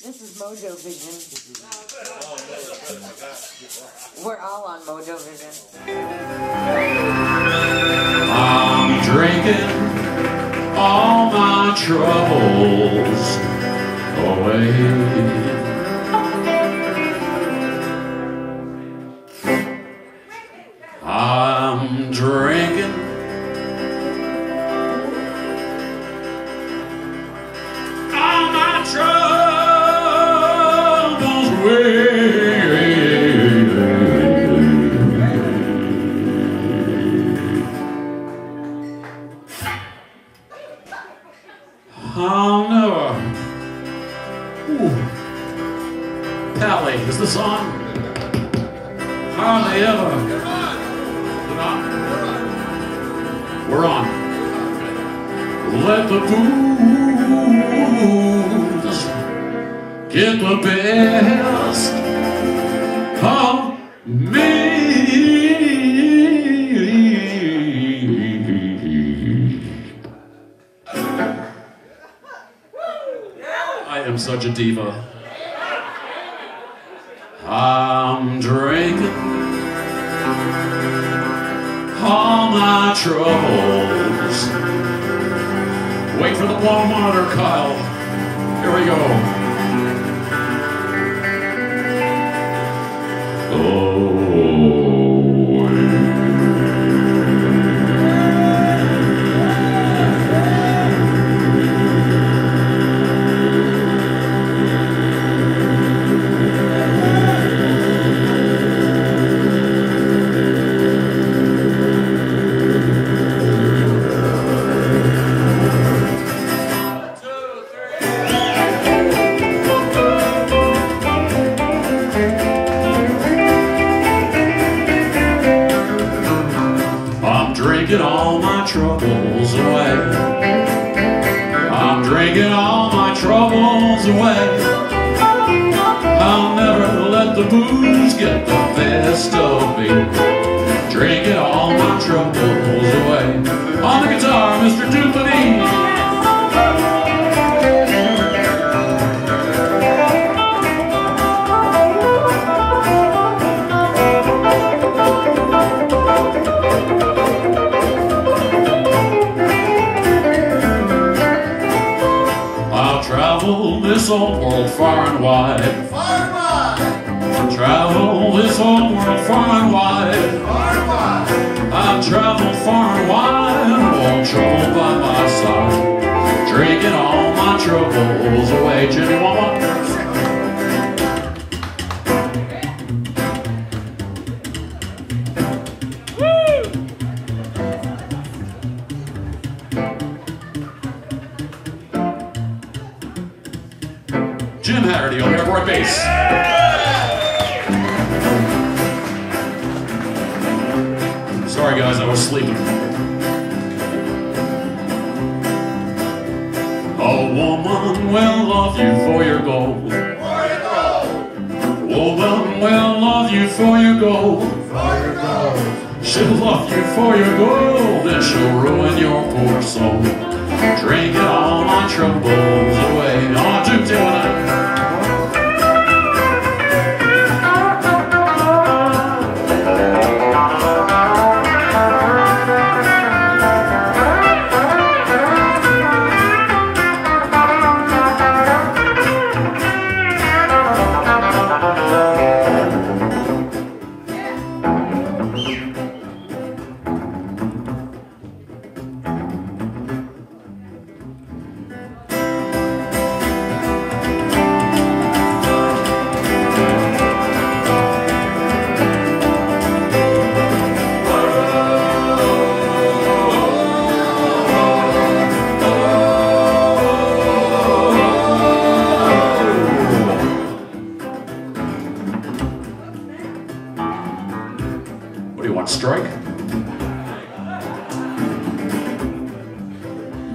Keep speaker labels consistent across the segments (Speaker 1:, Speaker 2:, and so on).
Speaker 1: This is MoeJoeVision. We're all on MoeJoeVision.
Speaker 2: I'm drinking all my troubles away. I'm drinking Oh, I'll never. Ooh. Pally, is this on? Hardly ever. We're on. We're on. Let the booze get the best of me. Diva. I'm drinking all my troubles. Wait for the wall monitor, Kyle. Here we go. I'm get the best of me. Drinking all my troubles away. On the guitar, Mr. Travel this old world far and wide. Travel this old world far and wide. I've traveled far and wide, won't trouble by my side. Drinking all my troubles away. Jimmy, one Sorry I was sleeping. A woman will love you for your gold.
Speaker 3: For your gold,
Speaker 2: Woman will love you for your gold.
Speaker 3: for your gold.
Speaker 2: She'll love you for your gold and she'll ruin your poor soul. Drinking all my troubles away. On to doing What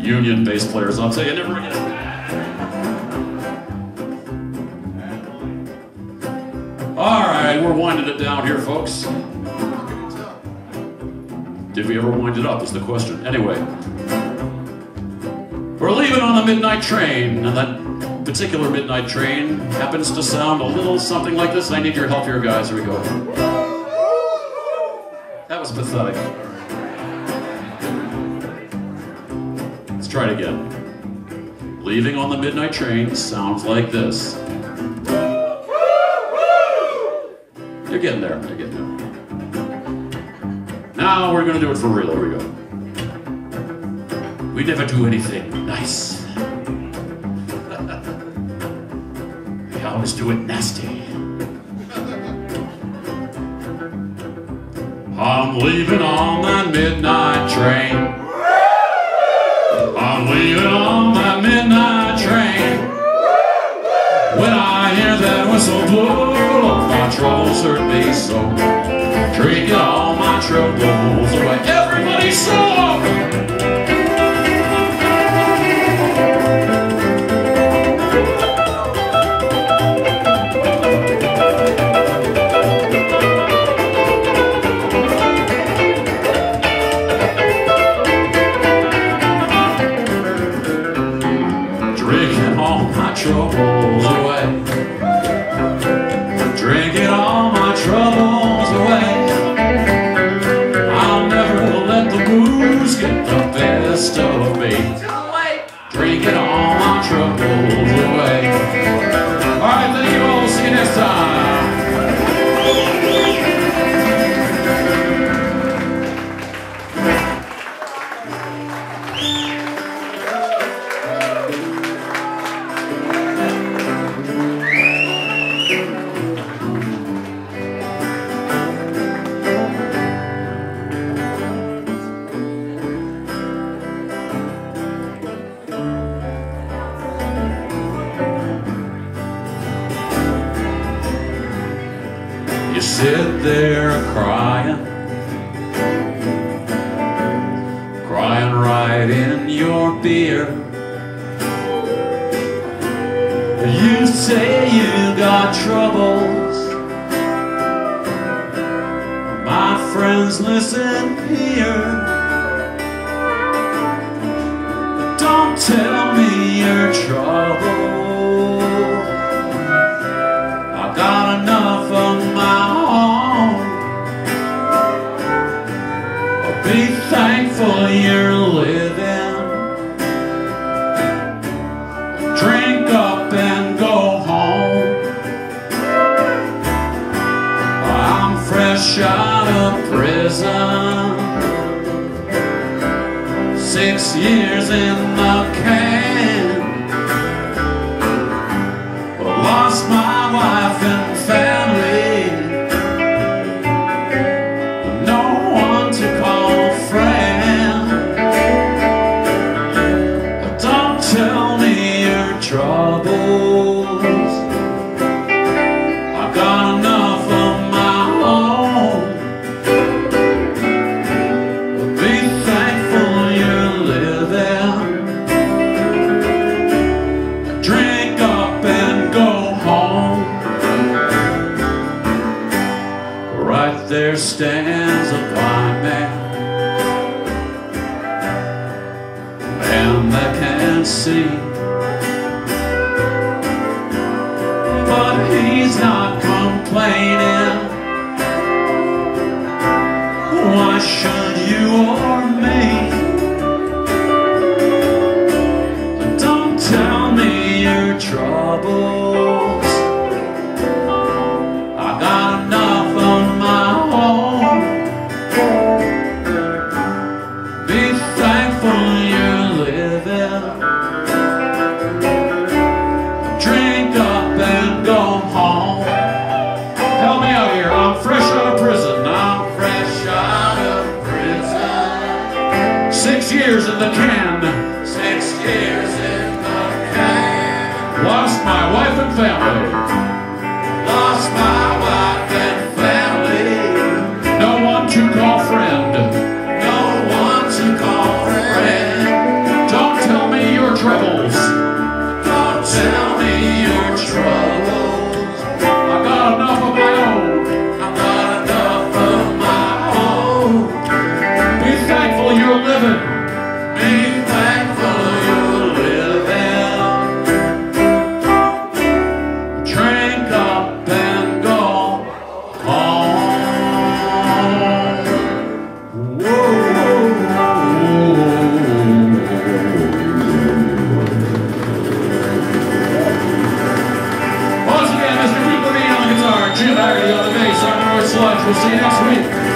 Speaker 2: Union bass players on stage. Never again. All right, we're winding it down here, folks. Did we ever wind it up is the question. Anyway, we're leaving on the midnight train, and that particular midnight train happens to sound a little something like this. I need your help here, guys. Here we go. That was pathetic. try it again. Leaving on the midnight train sounds like this. You're getting there, you're getting there. Now we're gonna do it for real, here we go. We never do anything nice. we always do it nasty. I'm leaving on that midnight train. so blue, my troubles hurt me so. Drinking all my troubles. sit there crying. Crying right in your beer You say you got troubles. My friends, listen here. Don't tell Be thankful you're living. Drink up and go home. I'm fresh out of prison. Six years in see. the trap. Sludge. We'll see you next week.